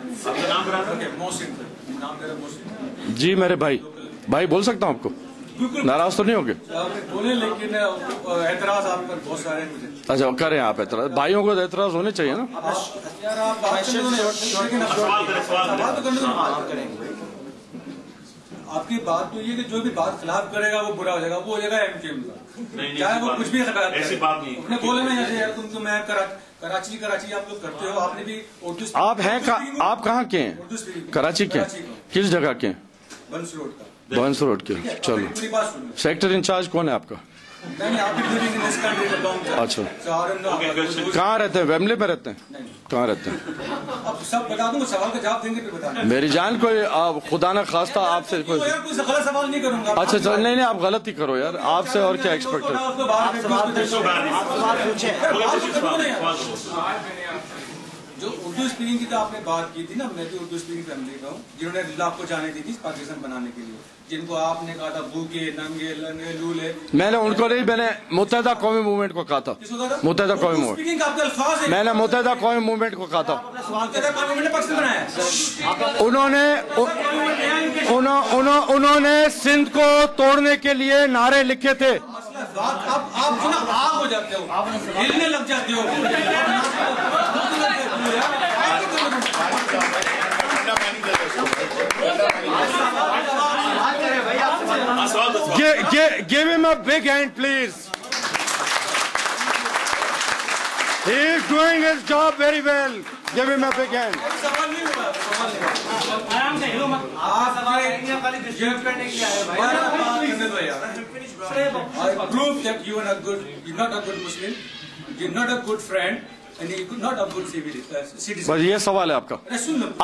आपका नाम बता मोहसिन नाम मेरा मोहसिन। जी मेरे भाई। भाई बोल सकता हूँ आपको? नाराज़ तो नहीं होगे? बोले लेकिन एतराज़ आप पर बहुत सारे हैं मुझे। अच्छा करें आप एतराज़ भाइयों को तो एतराज़ होने चाहिए ना। आपकी बात तो ये कि जो भी बात खिलाफ करेगा वो बुरा हो जाएगा वो हो जाएगा एम के चाहे वो कुछ भी खिलाफ ऐसी बात नहीं। उसने बोला ना जैसे यार तुम तो मैं करा- कराची कराची आप लोग करते हो आपने भी उर्दू आप हैं आप कहाँ के हैं? उर्दू कराची के किस जगह के बंस रोड का। बंस रोड के। चलो। बात सेक्टर इंचार्ज कौन है आपका? अच्छा। Those- कहाँ रहते हैं? वेमले पर रहते हैं? कहाँ रहते हैं? अब सब बता दूँगा सवाल का जवाब देंगे फिर बताना मेरी जान कोई आप खुदा ना खास्ता आपसे कोई यार कोई गलत सवाल नहीं करूँगा। अच्छा चल नहीं नहीं आप गलत ही करो यार। आपसे और क्या एक्सपेक्ट है? जो उर्दू स्पीकिंग की तो आपने बात की थी ना मैं भी उर्दू स्पीकिंग फैमिली का हूँ। जिन्होंने अल्लाह को जाने दी थी पाकिस्तान बनाने के लिए। जिनको आपने कहा था भूखे नंगे लंगे लूले। मैंने उनको नहीं मैंने मुतहदा कौमी मूवमेंट को कहा था? मुतहदा कौमी मूवमेंट मैंने मुतहदा कौमी मूवमेंट को कहा था। उन्होंने उन्होंने सिंध को तोड़ने के लिए नारे लिखे थे। आप आप हो जाते हो। हिलने लग जाते हो सवाल करें भाई आप सवाल हाँ सवाल दो सवाल Give, him a big hand, please. He is doing his job very well. Give him a big hand. हो। I prove that you are a good, you're not a good Muslim, you're not a good friend, uh, बस ये सवाल है आपका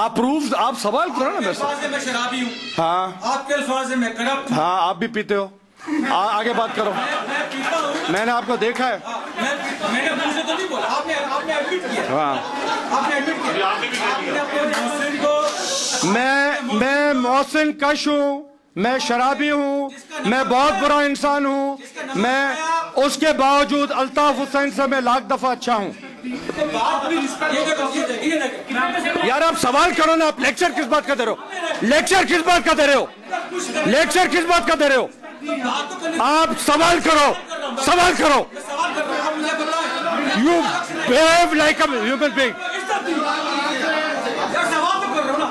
आप proof आप सवाल करो ना है मैं शराबी हूँ हाँ आपके अल्फाज है मैं करप्ट हाँ आप भी पीते हो आ, आगे बात करो। मैं पीता हूँ। मैंने आपको देखा है। हाँ, मैं मैंने तो नहीं बोला। आपने आपने एडमिट किया। हाँ। आपने एडमिट किया। आपने अपने को मैं मैं मोहसिन कश हूँ। मैं शराबी हूँ। मैं बहुत बुरा इंसान हूँ। मैं उसके बावजूद अल्ताफ हुसैन से मैं लाख दफ़ा अच्छा हूँ। तो यार आप सवाल करो ना। आप लेक्चर किस बात का दे रहे हो? लेक्चर किस बात का दे रहे हो? लेक्चर किस बात का दे रहे हो? आप सवाल करो सवाल करो मैं सवाल कर रहा हूँ आप मुझे बताएँ you behave like a human being यार सवाल तो कर रहा हूँ ना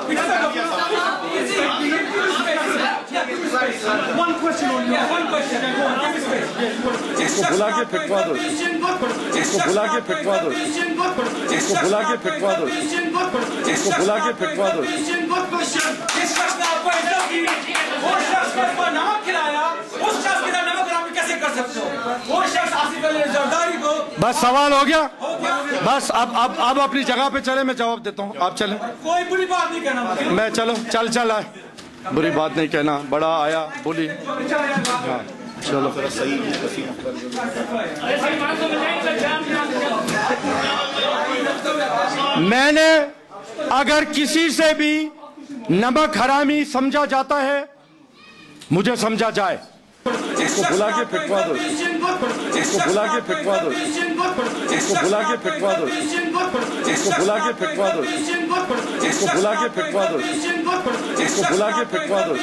One question only. Yeah, one question. Give me space. इसको बुला के फिटवा दो इसको बुला के फिटवा दो इसको बुला के फिटवा दो इसको बुला के फिटवा दो आपको इज़्ज़त की वो शख्स आपको नमक खिलाया उस शख्स के साथ नमक आप कैसे कर सकते हो वो शख्स आसिफ अली जरदारी को बस सवाल हो गया। बस अब अब अब अपनी जगह पे चले मैं जवाब देता हूँ। आप चले। कोई बुरी बात नहीं कहना। मैं चलो। चल चल आए। बुरी बात नहीं कहना। बड़ा आया बोली। हाँ चलो। मैंने अगर किसी से भी नमक हरामी समझा जाता है। मुझे समझा जाए। इसको बुला के फिटवा दो। इसको बुला के फिटवा दो। इसको बुला के फिटवा दो। इसको बुला के फिटवा दो। इसको बुला के फिटवा दो। इसको बुला के फिटवा दो।